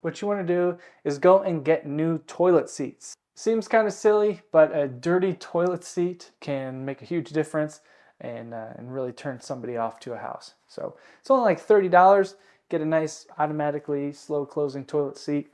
what you want to do is go and get new toilet seats. Seems kind of silly, but a dirty toilet seat can make a huge difference and, uh, and really turn somebody off to a house. So it's only like $30. Get a nice automatically slow closing toilet seat